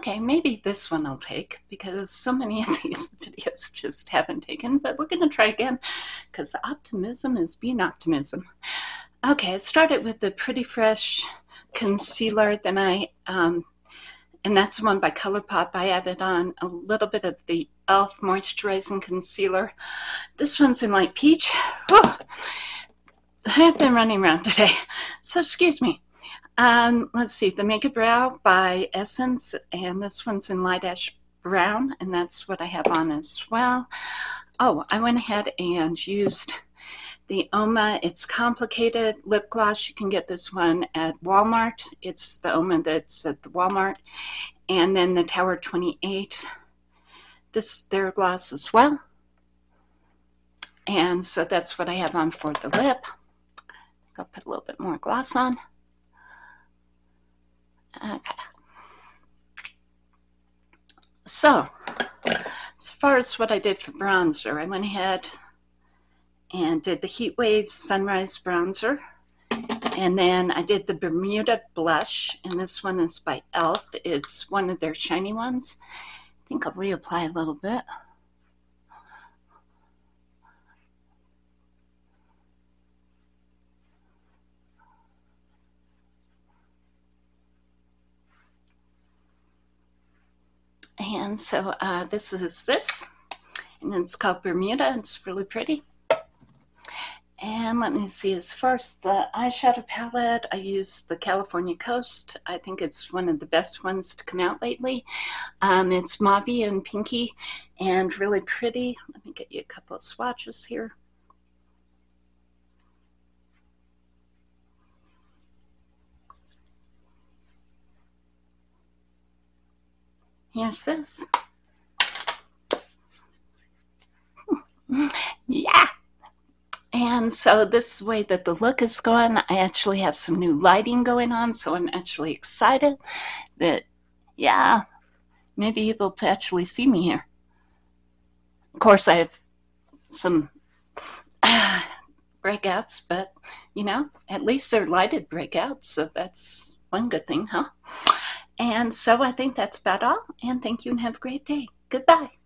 okay, maybe this one I'll take because so many of these videos just haven't taken, but we're going to try again because optimism is being optimism. Okay, I started with the Pretty Fresh concealer, then I, um, and that's the one by ColourPop. I added on a little bit of the e.l.f. Moisturizing Concealer. This one's in light peach. Whew. I've been running around today, so excuse me. Um, let's see, the Make Me Brow by Essence, and this one's in light ash brown, and that's what I have on as well. Oh, I went ahead and used the Uoma, it's complicated lip gloss. You can get this one at Walmart. It's the Uoma that's at the Walmart. And then the Tower 28. This their gloss as well. And so that's what I have on for the lip. I'll put a little bit more gloss on. Okay. So, as far as what I did for bronzer, I went ahead and did the Heat Wave Sunrise Bronzer. And then I did the Bermuda Blush, and this one is by e.l.f. It's one of their shiny ones. I think I'll reapply a little bit. And so uh, this is this, and it's called Bermuda. It's really pretty. And let me see, as far as the eyeshadow palette, I use the California Coast. I think it's one of the best ones to come out lately. Um, it's mauve and pinky and really pretty. Let me get you a couple of swatches here. Here's this. yeah. And so this way that the look is going, I actually have some new lighting going on, so I'm actually excited that, yeah, maybe able to actually see me here. Of course, I have some uh, breakouts, but, you know, at least they're lighted breakouts, so that's one good thing, huh? And so I think that's about all, and thank you and have a great day. Goodbye.